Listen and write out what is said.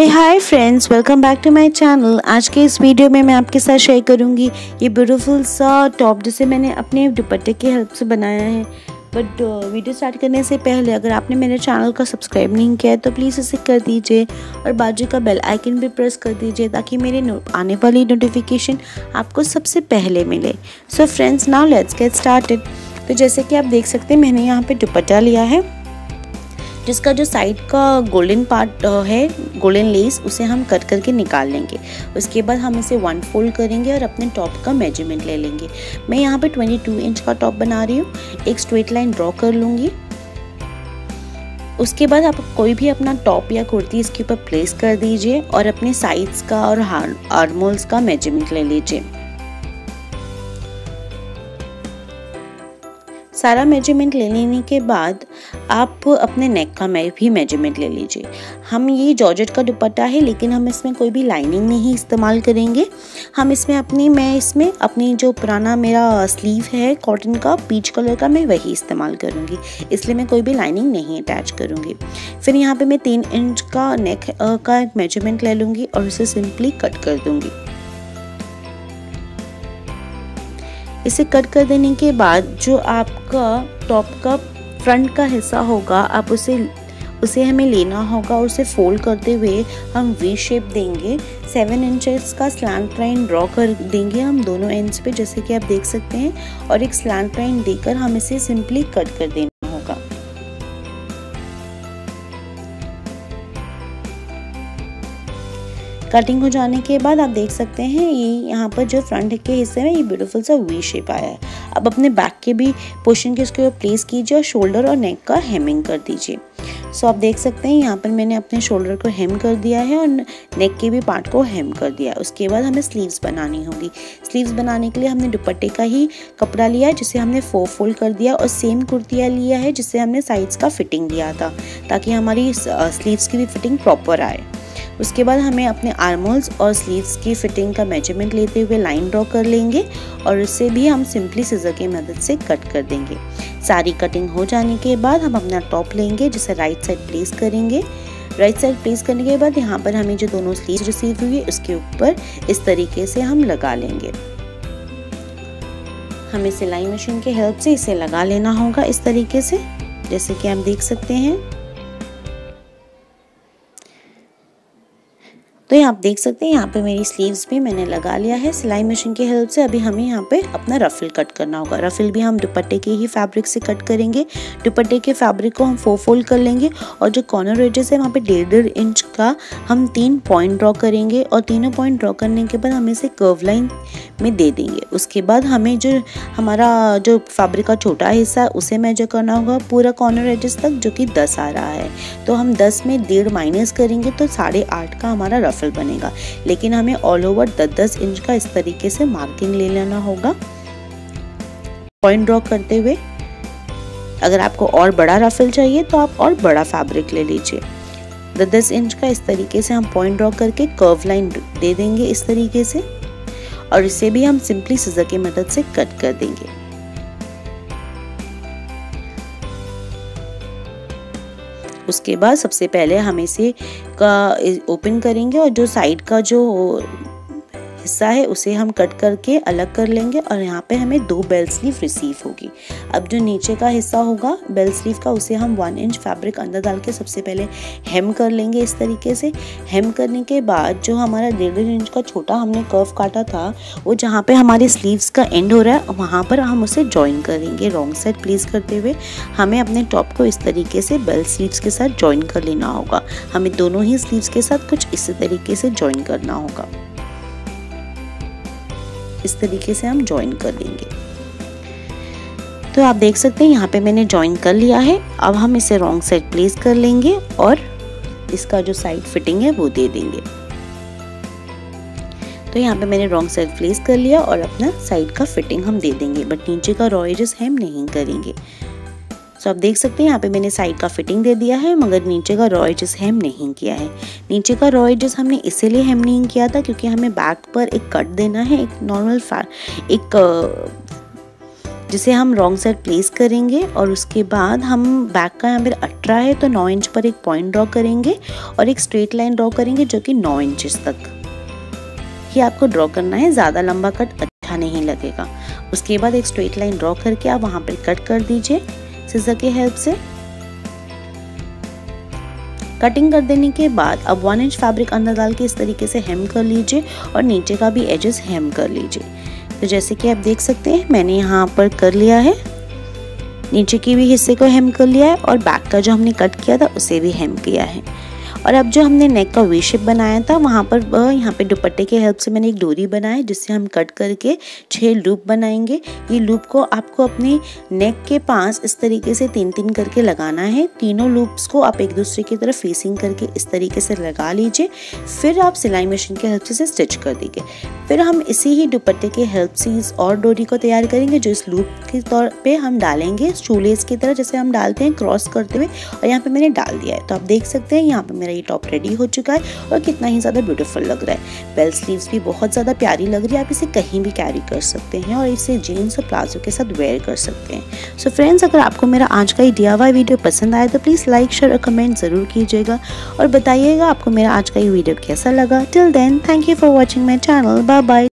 Hey hi friends welcome back to my channel आज के इस वीडियो में मैं आपके साथ शेयर करूँगी ये ब्यूटीफुल सा टॉप जिसे मैंने अपने दुपट्टे की हेल्प से बनाया है। बट वीडियो स्टार्ट करने से पहले अगर आपने मेरे चैनल को सब्सक्राइब नहीं किया है तो प्लीज़ इसे कर दीजिए और बाजू का बेल आइकन भी प्रेस कर दीजिए ताकि मेरे आने वाली नोटिफिकेशन आपको सबसे पहले मिले। So friends now let's get started तो जैसे कि आप देख सकते हैं, मैंने यहाँ पे दुपट्टा लिया है। जिसका जो साइड का गोल्डन पार्ट है गोल्डन लेस उसे हम कट करके निकाल लेंगे। उसके बाद हम इसे वन फोल्ड करेंगे और अपने टॉप का मेज़रमेंट ले लेंगे। मैं यहाँ पे 22 इंच का टॉप बना रही हूँ। एक स्ट्रेट लाइन ड्रॉ कर लूँगी। उसके बाद आप कोई भी अपना टॉप या कुर्ती इसके ऊपर प्लेस कर दीजिए और अपने साइज़ का और आर्मोल्स का मेज़रमेंट ले लीजिए। सारा मेज़रमेंट ले लेने के बाद आप अपने नेक का भी मेज़रमेंट ले लीजिए। हम ये जॉर्जेट का दुपट्टा है, लेकिन हम इसमें कोई भी लाइनिंग नहीं इस्तेमाल करेंगे। हम इसमें अपनी, मैं इसमें अपनी जो पुराना मेरा स्लीव है कॉटन का पीच कलर का, मैं वही इस्तेमाल करूँगी। इसलिए मैं कोई भी लाइनिंग नहीं अटैच करूँगी। फिर यहाँ पर मैं तीन इंच का नेक का मेज़रमेंट ले लूँगी और उसे सिंपली कट कर दूँगी। इसे कट कर देने के बाद जो आपका टॉप का फ्रंट का हिस्सा होगा, आप उसे उसे हमें लेना होगा और उसे फोल्ड करते हुए हम वी शेप देंगे। सेवन इंचेस का स्लैंट लाइन ड्रॉ कर देंगे हम दोनों एंड्स पे, जैसे कि आप देख सकते हैं। और एक स्लैंट लाइन देकर हम इसे सिंपली कट कर देंगे। कटिंग हो जाने के बाद आप देख सकते हैं, ये यहाँ पर जो फ्रंट के हिस्से में ये ब्यूटीफुल सा वी शेप आया है। अब अपने बैक के भी पोर्शन के उसके प्लेस कीजिए और शोल्डर और नेक का हेमिंग कर दीजिए। सो आप देख सकते हैं, यहाँ पर मैंने अपने शोल्डर को हेम कर दिया है और नेक के भी पार्ट को हेम कर दिया उसके बाद हमें स्लीव्स बनानी होगी। स्लीव्स बनाने के लिए हमने दुपट्टे का ही कपड़ा लिया है, जिसे हमने फोर फोल्ड कर दिया और सेम कुर्तियाँ लिया है, जिससे हमने साइड्स का फिटिंग दिया था, ताकि हमारी स्लीव्स की भी फिटिंग प्रॉपर आए। उसके बाद हमें अपने आर्मोल्स और स्लीव्स की फिटिंग का मेज़रमेंट लेते हुए लाइन ड्रॉ कर लेंगे और इसे भी हम सिंपली सीजर की मदद से कट कर देंगे। सारी कटिंग हो जाने के बाद हम अपना टॉप लेंगे, जिसे राइट साइड प्लेस करेंगे। राइट साइड प्लेस करने के बाद यहाँ पर हमें जो दोनों स्लीव रिसीव हुई है उसके ऊपर इस तरीके से हम लगा लेंगे। हमें सिलाई मशीन के हेल्प से इसे लगा लेना होगा इस तरीके से, जैसे कि आप देख सकते हैं। तो यहाँ आप देख सकते हैं, यहाँ पे मेरी स्लीव्स भी मैंने लगा लिया है। सिलाई मशीन की हेल्प से अभी हमें यहाँ पे अपना रफिल कट करना होगा। रफिल भी हम दुपट्टे के ही फैब्रिक से कट करेंगे। दुपट्टे के फैब्रिक को हम फोर फोल्ड कर लेंगे और जो कॉर्नर एजेस है, वहाँ पे डेढ़ डेढ़ इंच का हम तीन पॉइंट ड्रॉ करेंगे और तीनों पॉइंट ड्रॉ करने के बाद हम इसे कर्व लाइन में दे देंगे। उसके बाद हमें जो हमारा जो फैब्रिक का छोटा हिस्सा है, उसे मेजर करना होगा। पूरा कॉर्नर एजेस तक, जो कि दस आ रहा है। तो हम दस में डेढ़ माइनस करेंगे तो साढ़े आठ का हमारा रफ रफल बनेगा। लेकिन हमें ऑल ओवर दस दस इंच का इस तरीके से मार्किंग ले लेना होगा। पॉइंट ड्रॉ करते हुए अगर आपको और बड़ा रफल चाहिए तो आप और बड़ा फैब्रिक ले लीजिए। दस दस इंच का इस तरीके से हम पॉइंट ड्रॉ करके कर्व लाइन दे देंगे इस तरीके से। और इसे भी हम सिंपली सीजर की मदद से कट कर देंगे। उसके बाद सबसे पहले हम इसे का ओपन करेंगे और जो साइड का जो हिस्सा है, उसे हम कट करके अलग कर लेंगे और यहाँ पे हमें दो बेल स्लीव रिसीव होगी। अब जो नीचे का हिस्सा होगा बेल स्लीव का, उसे हम वन इंच फैब्रिक अंदर डाल के सबसे पहले हेम कर लेंगे इस तरीके से। हेम करने के बाद जो हमारा डेढ़ इंच का छोटा हमने कर्व काटा था, वो जहाँ पे हमारे स्लीव्स का एंड हो रहा है, वहाँ पर हम उसे ज्वाइन करेंगे। रॉन्ग साइड प्लीज़ करते हुए हमें अपने टॉप को इस तरीके से बेल स्लीव्स के साथ ज्वाइन कर लेना होगा। हमें दोनों ही स्लीव्स के साथ कुछ इसी तरीके से ज्वाइन करना होगा। इस तरीके से हम ज्वाइन कर लेंगे। तो आप देख सकते हैं, यहाँ पे मैंने ज्वाइन कर लिया है। अब हम इसे रॉन्ग साइड प्लेस कर लेंगे और इसका जो साइड फिटिंग है, वो दे देंगे। तो यहाँ पे मैंने रॉन्ग साइड प्लेस कर लिया और अपना साइड का फिटिंग हम दे देंगे। बट नीचे का रॉयजेस हम नहीं करेंगे। सो आप देख सकते हैं, यहाँ पे मैंने साइड का फिटिंग दे दिया है, मगर नीचे का रॉ हेम नहीं किया है। नीचे का रॉ हमने इसीलिए हेम नहीं किया था क्योंकि हमें बैक पर एक कट देना है, एक नॉर्मल एक जिसे हम रॉन्ग साइड प्लेस करेंगे और उसके बाद हम बैक का यहाँ पर अठारह है तो नौ इंच पर एक पॉइंट ड्रॉ करेंगे और एक स्ट्रेट लाइन ड्रॉ करेंगे जो कि नौ इंच तक। ये आपको ड्रॉ करना है, ज़्यादा लंबा कट अच्छा नहीं लगेगा। उसके बाद एक स्ट्रेट लाइन ड्रॉ करके आप वहाँ पर कट कर दीजिए। सीजर के हेल्प से। कटिंग कर देने के बाद अब वन इंच फैब्रिक अंदर डाल के इस तरीके से हेम कर लीजिए और नीचे का भी एजेस हेम कर लीजिए। तो जैसे कि आप देख सकते हैं, मैंने यहाँ पर कर लिया है। नीचे के भी हिस्से को हेम कर लिया है और बैक का जो हमने कट किया था, उसे भी हेम किया है। और अब जो हमने नेक का वी शेप बनाया था, वहाँ पर यहाँ पे दुपट्टे के हेल्प से मैंने एक डोरी बनाई, जिससे हम कट करके छः लूप बनाएँगे। ये लूप को आपको अपने नेक के पास इस तरीके से तीन तीन करके लगाना है। तीनों लूप्स को आप एक दूसरे की तरफ़ फेसिंग करके इस तरीके से लगा लीजिए। फिर आप सिलाई मशीन के हेल्प से इसे स्टिच कर दीजिए। फिर हम इसी ही दुपट्टे के हेल्प से इस और डोरी को तैयार करेंगे, जो इस लूप के तौर पे हम डालेंगे। शूलेस की तरह जैसे हम डालते हैं क्रॉस करते हुए, और यहाँ पे मैंने डाल दिया है। तो आप देख सकते हैं, यहाँ पे मेरा ये टॉप रेडी हो चुका है और कितना ही ज़्यादा ब्यूटीफुल लग रहा है। बेल स्लीव्स भी बहुत ज़्यादा प्यारी लग रही है, आप इसे कहीं भी कैरी कर सकते हैं और इसे जीन्स और प्लाजो के साथ वेयर कर सकते हैं। सो so फ्रेंड्स अगर आपको मेरा आज का ये डी वीडियो पसंद आया तो प्लीज़ लाइक शेयर और कमेंट ज़रूर कीजिएगा और बताइएगा आपको मेरा आज का ये वीडियो कैसा लगा। Till then thank you for watching my channel bye bye